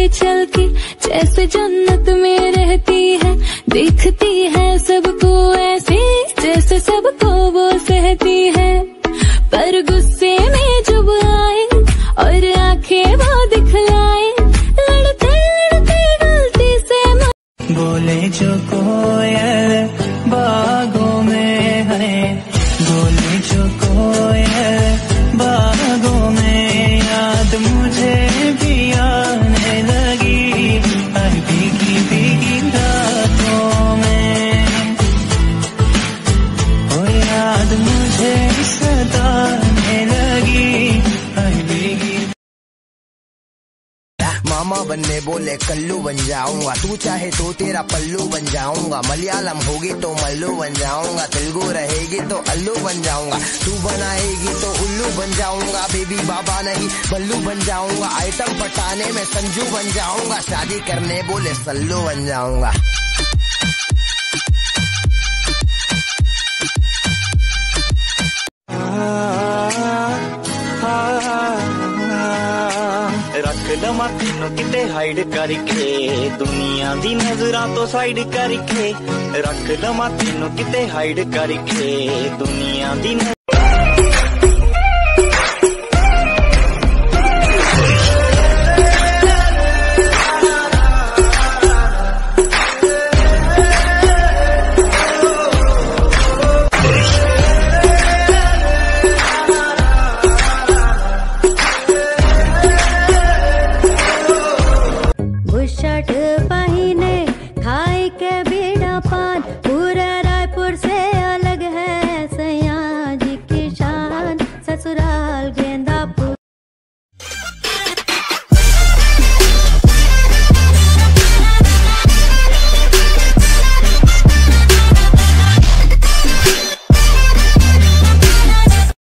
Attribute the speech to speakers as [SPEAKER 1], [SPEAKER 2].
[SPEAKER 1] आगे चल के जैसे जन्नत में रहती है, दिखती है सबको ऐसे, जैसे सबको वो सहती है। पर गुस्से में जब आए, और आँखें वो दिखलाए लड़ते लड़ते गलती से
[SPEAKER 2] बोले जो कोयल
[SPEAKER 3] मामा बनने बोले, कल्लू बन जाऊँगा। तू चाहे तो तेरा पल्लू बन जाऊँगा। मलयालम होगी तो मल्लू बन जाऊँगा। तेलुगु रहेगी तो अल्लू बन जाऊँगा। तू बनाएगी तो उल्लू बन जाऊँगा। बेबी बाबा नहीं, बल्लू बन जाऊँगा। आइटम पटाने में संजू बन जाऊँगा। शादी करने बोले, सल्लू बन जाऊँगा।
[SPEAKER 4] ਰੱਖ ਲਵਾਂ ਤੈਨੂੰ ਕਿਤੇ ਹਾਈਡ ਕਰਕੇ। ਦੁਨੀਆ ਦੀ ਨਜ਼ਰਾਂ ਤੋਂ ਸਾਈਡ ਕਰਕੇ। ਰੱਖ ਲਵਾਂ ਤੈਨੂੰ ਕਿਤੇ ਹਾਈਡ ਕਰਕੇ। ਦੁਨੀਆ ਦੀ
[SPEAKER 5] alguien.